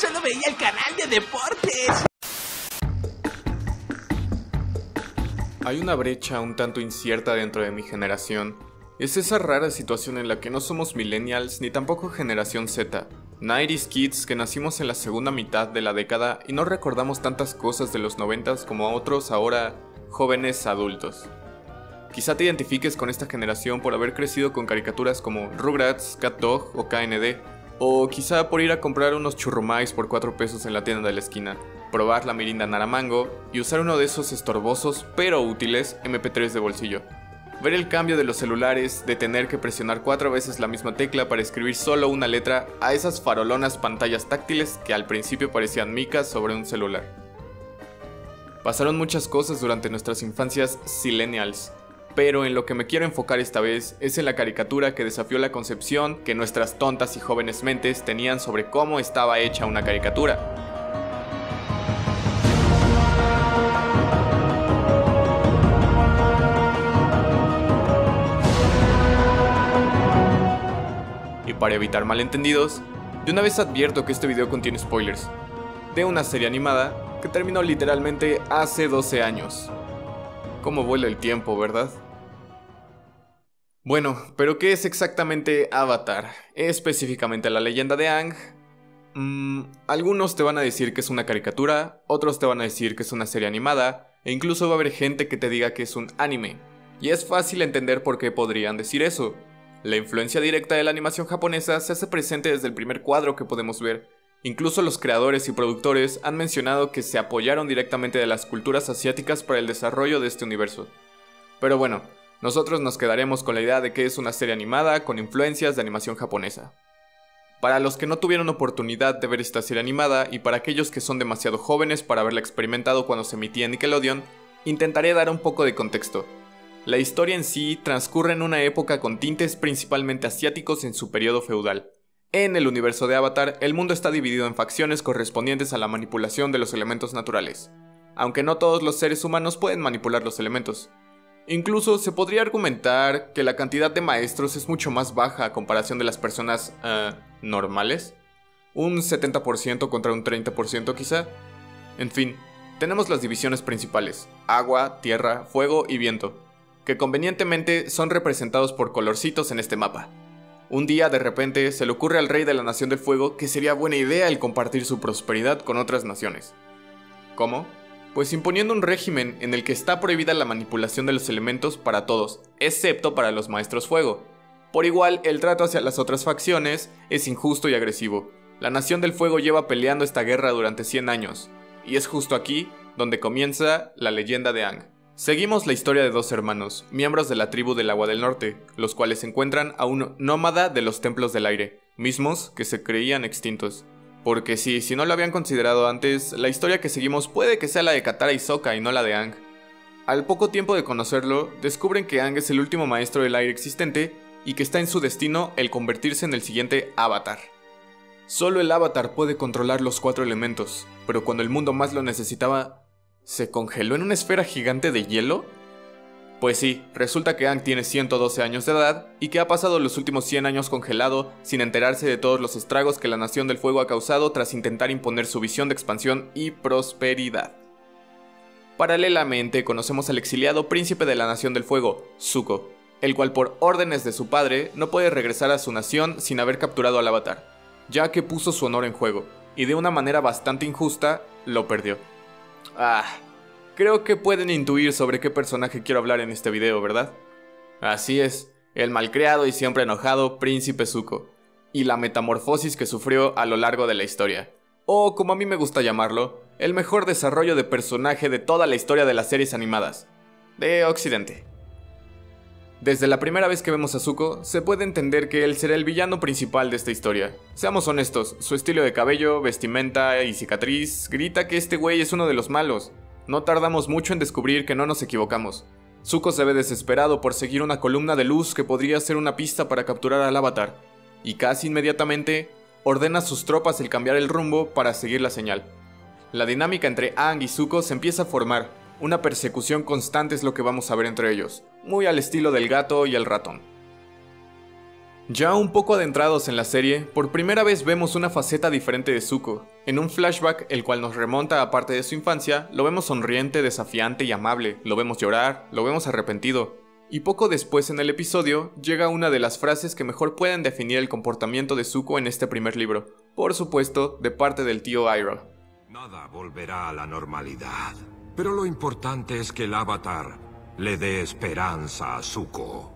solo veía el canal de deportes. Hay una brecha un tanto incierta dentro de mi generación. Es esa rara situación en la que no somos millennials ni tampoco generación Z. 90s kids que nacimos en la segunda mitad de la década y no recordamos tantas cosas de los 90s como a otros ahora jóvenes adultos. Quizá te identifiques con esta generación por haber crecido con caricaturas como Rugrats, Cat Dog o KND, o quizá por ir a comprar unos churrumais por 4 pesos en la tienda de la esquina, probar la mirinda Naramango y usar uno de esos estorbosos pero útiles MP3 de bolsillo. Ver el cambio de los celulares, de tener que presionar cuatro veces la misma tecla para escribir solo una letra, a esas farolonas pantallas táctiles que al principio parecían micas sobre un celular. Pasaron muchas cosas durante nuestras infancias silenials, pero en lo que me quiero enfocar esta vez es en la caricatura que desafió la concepción que nuestras tontas y jóvenes mentes tenían sobre cómo estaba hecha una caricatura. para evitar malentendidos, de una vez advierto que este video contiene spoilers de una serie animada que terminó literalmente hace 12 años. Cómo vuela el tiempo, ¿verdad? Bueno, pero ¿qué es exactamente Avatar? Específicamente la leyenda de Ang. Mm, algunos te van a decir que es una caricatura, otros te van a decir que es una serie animada, e incluso va a haber gente que te diga que es un anime. Y es fácil entender por qué podrían decir eso, la influencia directa de la animación japonesa se hace presente desde el primer cuadro que podemos ver. Incluso los creadores y productores han mencionado que se apoyaron directamente de las culturas asiáticas para el desarrollo de este universo. Pero bueno, nosotros nos quedaremos con la idea de que es una serie animada con influencias de animación japonesa. Para los que no tuvieron oportunidad de ver esta serie animada y para aquellos que son demasiado jóvenes para haberla experimentado cuando se emitía en Nickelodeon, intentaré dar un poco de contexto. La historia en sí transcurre en una época con tintes principalmente asiáticos en su periodo feudal. En el universo de Avatar, el mundo está dividido en facciones correspondientes a la manipulación de los elementos naturales, aunque no todos los seres humanos pueden manipular los elementos. Incluso se podría argumentar que la cantidad de maestros es mucho más baja a comparación de las personas uh, normales. Un 70% contra un 30% quizá. En fin, tenemos las divisiones principales, agua, tierra, fuego y viento que convenientemente son representados por colorcitos en este mapa. Un día de repente se le ocurre al rey de la Nación del Fuego que sería buena idea el compartir su prosperidad con otras naciones. ¿Cómo? Pues imponiendo un régimen en el que está prohibida la manipulación de los elementos para todos, excepto para los maestros fuego. Por igual, el trato hacia las otras facciones es injusto y agresivo. La Nación del Fuego lleva peleando esta guerra durante 100 años, y es justo aquí donde comienza la leyenda de Ang. Seguimos la historia de dos hermanos, miembros de la tribu del Agua del Norte, los cuales encuentran a un nómada de los Templos del Aire, mismos que se creían extintos. Porque sí, si no lo habían considerado antes, la historia que seguimos puede que sea la de Katara y Sokka y no la de Ang. Al poco tiempo de conocerlo, descubren que Ang es el último maestro del aire existente y que está en su destino el convertirse en el siguiente avatar. Solo el avatar puede controlar los cuatro elementos, pero cuando el mundo más lo necesitaba, ¿Se congeló en una esfera gigante de hielo? Pues sí, resulta que Ang tiene 112 años de edad y que ha pasado los últimos 100 años congelado sin enterarse de todos los estragos que la Nación del Fuego ha causado tras intentar imponer su visión de expansión y prosperidad. Paralelamente conocemos al exiliado príncipe de la Nación del Fuego, Zuko, el cual por órdenes de su padre no puede regresar a su nación sin haber capturado al avatar, ya que puso su honor en juego, y de una manera bastante injusta lo perdió. Ah, creo que pueden intuir sobre qué personaje quiero hablar en este video, ¿verdad? Así es, el malcriado y siempre enojado Príncipe Zuko, y la metamorfosis que sufrió a lo largo de la historia, o como a mí me gusta llamarlo, el mejor desarrollo de personaje de toda la historia de las series animadas, de Occidente. Desde la primera vez que vemos a Zuko, se puede entender que él será el villano principal de esta historia. Seamos honestos, su estilo de cabello, vestimenta y cicatriz grita que este güey es uno de los malos. No tardamos mucho en descubrir que no nos equivocamos. Zuko se ve desesperado por seguir una columna de luz que podría ser una pista para capturar al avatar, y casi inmediatamente ordena a sus tropas el cambiar el rumbo para seguir la señal. La dinámica entre Aang y Zuko se empieza a formar, una persecución constante es lo que vamos a ver entre ellos, muy al estilo del gato y el ratón. Ya un poco adentrados en la serie, por primera vez vemos una faceta diferente de Zuko. En un flashback, el cual nos remonta a parte de su infancia, lo vemos sonriente, desafiante y amable, lo vemos llorar, lo vemos arrepentido. Y poco después en el episodio, llega una de las frases que mejor pueden definir el comportamiento de Zuko en este primer libro, por supuesto, de parte del tío Iroh. Nada volverá a la normalidad, pero lo importante es que el avatar le dé esperanza a Zuko.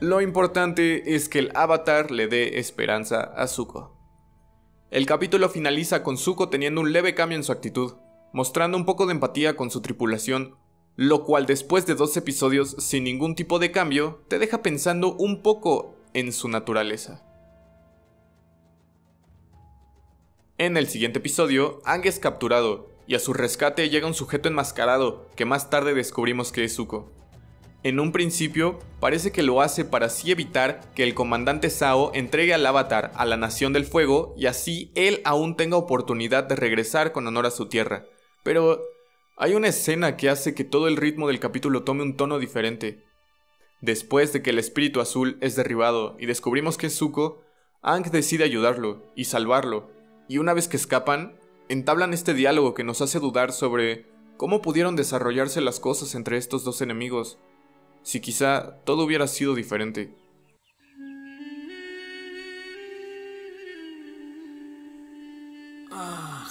Lo importante es que el avatar le dé esperanza a Zuko. El capítulo finaliza con Zuko teniendo un leve cambio en su actitud, mostrando un poco de empatía con su tripulación, lo cual después de dos episodios sin ningún tipo de cambio, te deja pensando un poco en su naturaleza. En el siguiente episodio, Ang es capturado, y a su rescate llega un sujeto enmascarado, que más tarde descubrimos que es Zuko. En un principio, parece que lo hace para así evitar que el comandante Sao entregue al avatar a la Nación del Fuego y así él aún tenga oportunidad de regresar con honor a su tierra. Pero hay una escena que hace que todo el ritmo del capítulo tome un tono diferente. Después de que el espíritu azul es derribado y descubrimos que es Zuko, Ang decide ayudarlo y salvarlo, y una vez que escapan, entablan este diálogo que nos hace dudar sobre cómo pudieron desarrollarse las cosas entre estos dos enemigos si quizá todo hubiera sido diferente.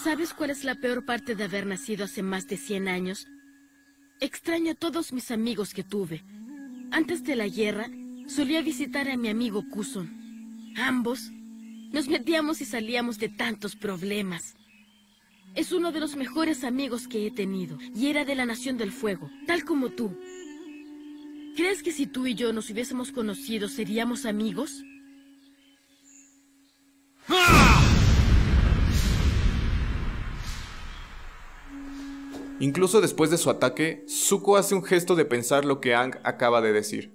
¿Sabes cuál es la peor parte de haber nacido hace más de 100 años? Extraño a todos mis amigos que tuve. Antes de la guerra, solía visitar a mi amigo Kuson. Ambos nos metíamos y salíamos de tantos problemas. Es uno de los mejores amigos que he tenido y era de la Nación del Fuego, tal como tú. ¿Crees que si tú y yo nos hubiésemos conocido seríamos amigos? Incluso después de su ataque, Zuko hace un gesto de pensar lo que Ang acaba de decir.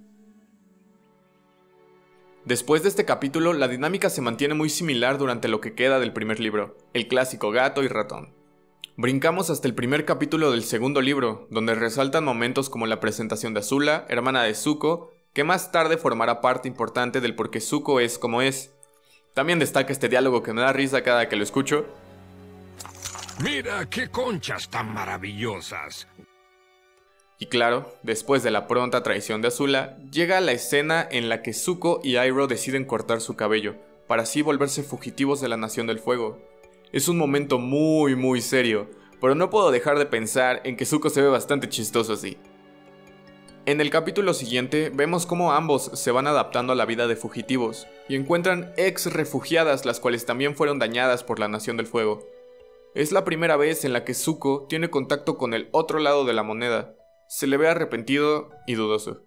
Después de este capítulo, la dinámica se mantiene muy similar durante lo que queda del primer libro, el clásico gato y ratón. Brincamos hasta el primer capítulo del segundo libro, donde resaltan momentos como la presentación de Azula, hermana de Zuko, que más tarde formará parte importante del por qué Zuko es como es. También destaca este diálogo que me da risa cada que lo escucho. Mira qué conchas tan maravillosas. Y claro, después de la pronta traición de Azula, llega la escena en la que Zuko y Iroh deciden cortar su cabello, para así volverse fugitivos de la Nación del Fuego, es un momento muy muy serio, pero no puedo dejar de pensar en que Zuko se ve bastante chistoso así. En el capítulo siguiente vemos cómo ambos se van adaptando a la vida de fugitivos y encuentran ex refugiadas las cuales también fueron dañadas por la Nación del Fuego. Es la primera vez en la que Zuko tiene contacto con el otro lado de la moneda. Se le ve arrepentido y dudoso.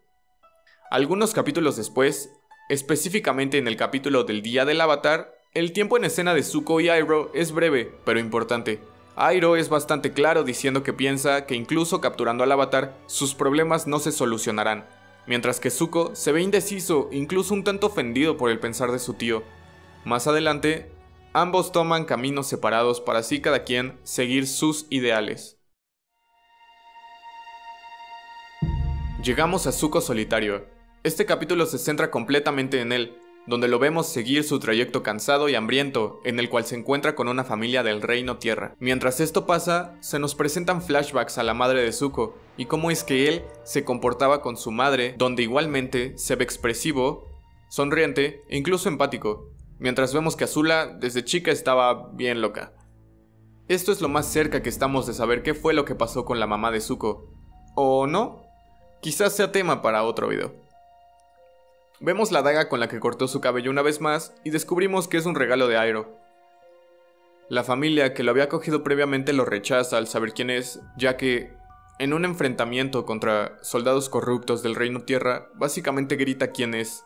Algunos capítulos después, específicamente en el capítulo del Día del Avatar, el tiempo en escena de Zuko y Iroh es breve, pero importante. Iroh es bastante claro diciendo que piensa que incluso capturando al avatar, sus problemas no se solucionarán, mientras que Zuko se ve indeciso, incluso un tanto ofendido por el pensar de su tío. Más adelante, ambos toman caminos separados para así cada quien seguir sus ideales. Llegamos a Zuko solitario. Este capítulo se centra completamente en él, donde lo vemos seguir su trayecto cansado y hambriento, en el cual se encuentra con una familia del Reino Tierra. Mientras esto pasa, se nos presentan flashbacks a la madre de Zuko, y cómo es que él se comportaba con su madre, donde igualmente se ve expresivo, sonriente e incluso empático, mientras vemos que Azula desde chica estaba bien loca. Esto es lo más cerca que estamos de saber qué fue lo que pasó con la mamá de Zuko. ¿O no? Quizás sea tema para otro video. Vemos la daga con la que cortó su cabello una vez más y descubrimos que es un regalo de Airo. La familia que lo había cogido previamente lo rechaza al saber quién es, ya que, en un enfrentamiento contra soldados corruptos del Reino Tierra, básicamente grita quién es.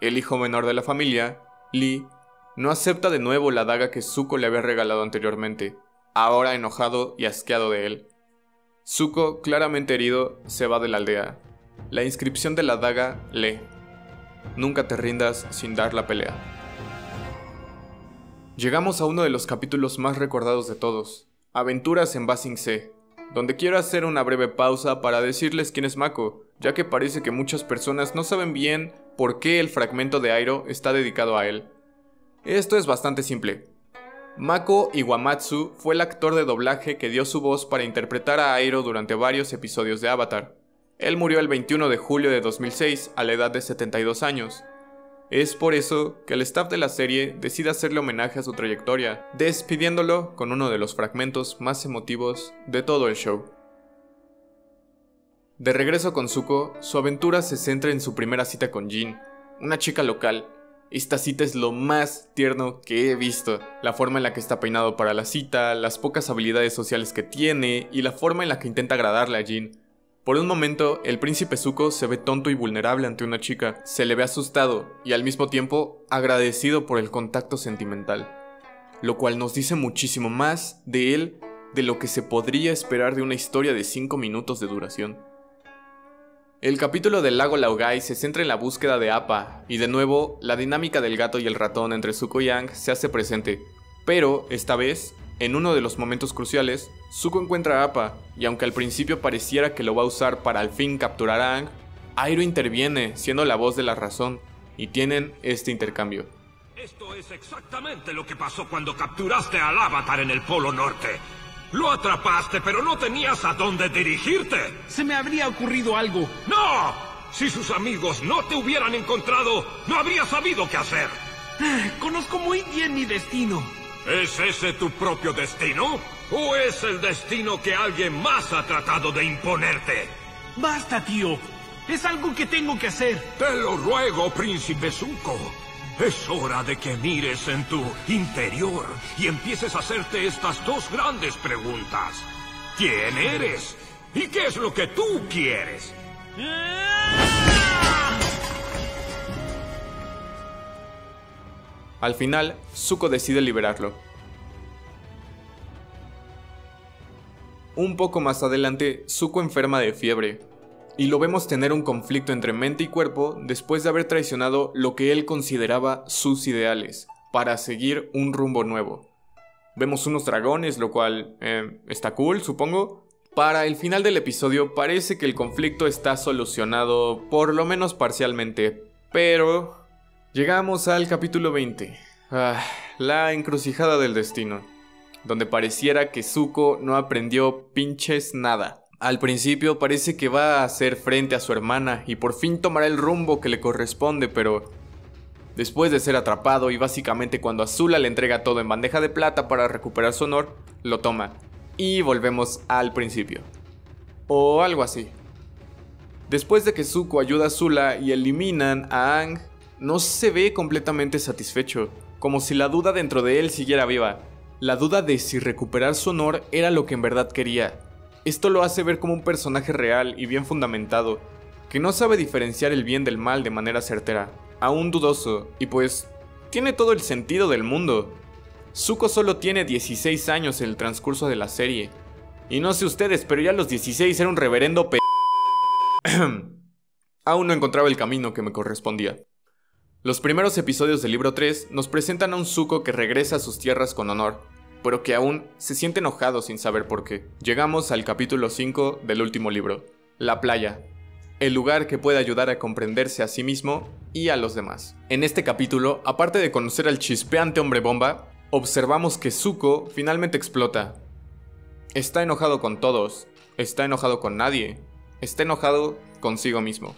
El hijo menor de la familia, Lee, no acepta de nuevo la daga que Zuko le había regalado anteriormente, ahora enojado y asqueado de él. Zuko, claramente herido, se va de la aldea. La inscripción de la daga lee. Nunca te rindas sin dar la pelea. Llegamos a uno de los capítulos más recordados de todos, Aventuras en Basing C, donde quiero hacer una breve pausa para decirles quién es Mako, ya que parece que muchas personas no saben bien por qué el fragmento de Airo está dedicado a él. Esto es bastante simple. Mako Iwamatsu fue el actor de doblaje que dio su voz para interpretar a Airo durante varios episodios de Avatar. Él murió el 21 de julio de 2006 a la edad de 72 años. Es por eso que el staff de la serie decide hacerle homenaje a su trayectoria, despidiéndolo con uno de los fragmentos más emotivos de todo el show. De regreso con Zuko, su aventura se centra en su primera cita con Jin, una chica local. Esta cita es lo más tierno que he visto. La forma en la que está peinado para la cita, las pocas habilidades sociales que tiene y la forma en la que intenta agradarle a Jin. Por un momento, el príncipe Zuko se ve tonto y vulnerable ante una chica, se le ve asustado y al mismo tiempo agradecido por el contacto sentimental, lo cual nos dice muchísimo más de él de lo que se podría esperar de una historia de 5 minutos de duración. El capítulo del lago Laogai se centra en la búsqueda de Appa, y de nuevo, la dinámica del gato y el ratón entre Zuko y Yang se hace presente, pero esta vez en uno de los momentos cruciales, Zuko encuentra a Appa, y aunque al principio pareciera que lo va a usar para al fin capturar a Aang, Airo interviene, siendo la voz de la razón, y tienen este intercambio. Esto es exactamente lo que pasó cuando capturaste al avatar en el Polo Norte. Lo atrapaste, pero no tenías a dónde dirigirte. Se me habría ocurrido algo. ¡No! Si sus amigos no te hubieran encontrado, no habría sabido qué hacer. Conozco muy bien mi destino. ¿Es ese tu propio destino? ¿O es el destino que alguien más ha tratado de imponerte? Basta, tío. Es algo que tengo que hacer. Te lo ruego, príncipe Zuko. Es hora de que mires en tu interior y empieces a hacerte estas dos grandes preguntas. ¿Quién eres? ¿Y qué es lo que tú quieres? Al final, Zuko decide liberarlo. Un poco más adelante, Zuko enferma de fiebre, y lo vemos tener un conflicto entre mente y cuerpo después de haber traicionado lo que él consideraba sus ideales, para seguir un rumbo nuevo. Vemos unos dragones, lo cual eh, está cool, supongo. Para el final del episodio parece que el conflicto está solucionado, por lo menos parcialmente, pero Llegamos al capítulo 20. Ah, la encrucijada del destino. Donde pareciera que Zuko no aprendió pinches nada. Al principio parece que va a hacer frente a su hermana y por fin tomará el rumbo que le corresponde, pero después de ser atrapado y básicamente cuando Azula le entrega todo en bandeja de plata para recuperar su honor, lo toma. Y volvemos al principio. O algo así. Después de que Zuko ayuda a Azula y eliminan a Aang, no se ve completamente satisfecho, como si la duda dentro de él siguiera viva. La duda de si recuperar su honor era lo que en verdad quería. Esto lo hace ver como un personaje real y bien fundamentado, que no sabe diferenciar el bien del mal de manera certera, aún dudoso, y pues tiene todo el sentido del mundo. Zuko solo tiene 16 años en el transcurso de la serie. Y no sé ustedes, pero ya a los 16 era un reverendo p... aún no encontraba el camino que me correspondía. Los primeros episodios del libro 3 nos presentan a un Zuko que regresa a sus tierras con honor, pero que aún se siente enojado sin saber por qué. Llegamos al capítulo 5 del último libro, La playa, el lugar que puede ayudar a comprenderse a sí mismo y a los demás. En este capítulo, aparte de conocer al chispeante hombre bomba, observamos que Zuko finalmente explota. Está enojado con todos, está enojado con nadie, está enojado consigo mismo.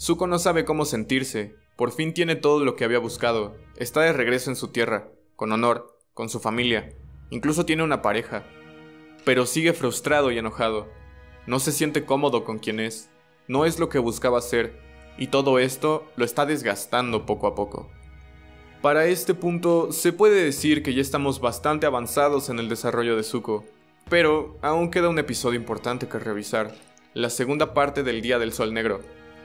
Zuko no sabe cómo sentirse, por fin tiene todo lo que había buscado. Está de regreso en su tierra, con honor, con su familia. Incluso tiene una pareja. Pero sigue frustrado y enojado. No se siente cómodo con quien es. No es lo que buscaba ser. Y todo esto lo está desgastando poco a poco. Para este punto, se puede decir que ya estamos bastante avanzados en el desarrollo de Zuko. Pero aún queda un episodio importante que revisar. La segunda parte del Día del Sol Negro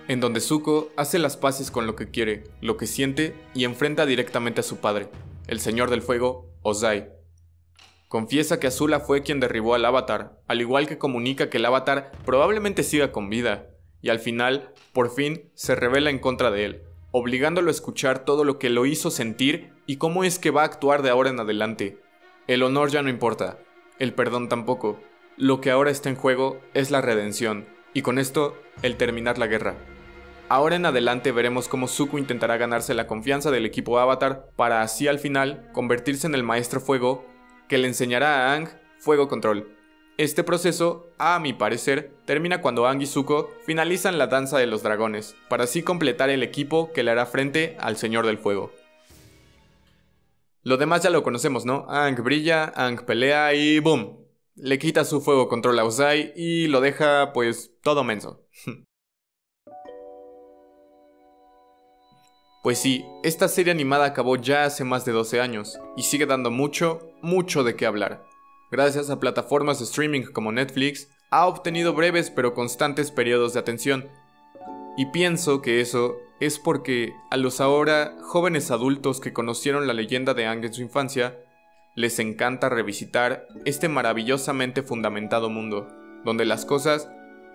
en donde Zuko hace las paces con lo que quiere, lo que siente y enfrenta directamente a su padre, el Señor del Fuego, Ozai. Confiesa que Azula fue quien derribó al avatar, al igual que comunica que el avatar probablemente siga con vida, y al final, por fin, se revela en contra de él, obligándolo a escuchar todo lo que lo hizo sentir y cómo es que va a actuar de ahora en adelante. El honor ya no importa, el perdón tampoco. Lo que ahora está en juego es la redención, y con esto, el terminar la guerra. Ahora en adelante veremos cómo Zuko intentará ganarse la confianza del equipo Avatar para así al final convertirse en el maestro fuego que le enseñará a Aang fuego control. Este proceso, a mi parecer, termina cuando Aang y Zuko finalizan la danza de los dragones, para así completar el equipo que le hará frente al Señor del Fuego. Lo demás ya lo conocemos, ¿no? Aang brilla, Aang pelea y ¡boom! Le quita su fuego control a Usai y lo deja, pues, todo menso. Pues sí, esta serie animada acabó ya hace más de 12 años y sigue dando mucho, mucho de qué hablar. Gracias a plataformas de streaming como Netflix, ha obtenido breves pero constantes periodos de atención. Y pienso que eso es porque a los ahora jóvenes adultos que conocieron la leyenda de Ang en su infancia, les encanta revisitar este maravillosamente fundamentado mundo, donde las cosas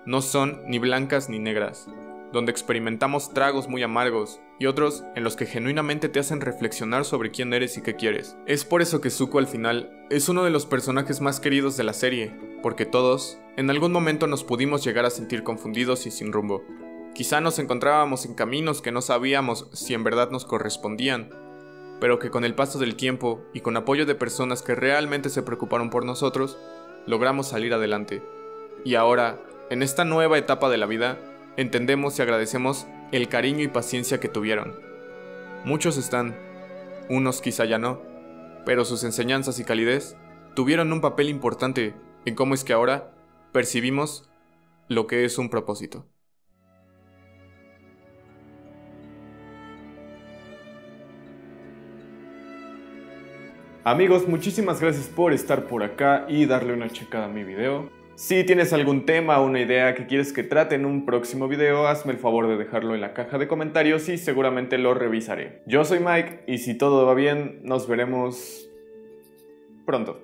no son ni blancas ni negras, donde experimentamos tragos muy amargos y otros en los que genuinamente te hacen reflexionar sobre quién eres y qué quieres. Es por eso que Zuko al final es uno de los personajes más queridos de la serie, porque todos, en algún momento nos pudimos llegar a sentir confundidos y sin rumbo. Quizá nos encontrábamos en caminos que no sabíamos si en verdad nos correspondían, pero que con el paso del tiempo y con apoyo de personas que realmente se preocuparon por nosotros, logramos salir adelante. Y ahora, en esta nueva etapa de la vida, entendemos y agradecemos el cariño y paciencia que tuvieron. Muchos están, unos quizá ya no, pero sus enseñanzas y calidez tuvieron un papel importante en cómo es que ahora percibimos lo que es un propósito. Amigos, muchísimas gracias por estar por acá y darle una checada a mi video. Si tienes algún tema o una idea que quieres que trate en un próximo video, hazme el favor de dejarlo en la caja de comentarios y seguramente lo revisaré. Yo soy Mike y si todo va bien, nos veremos pronto.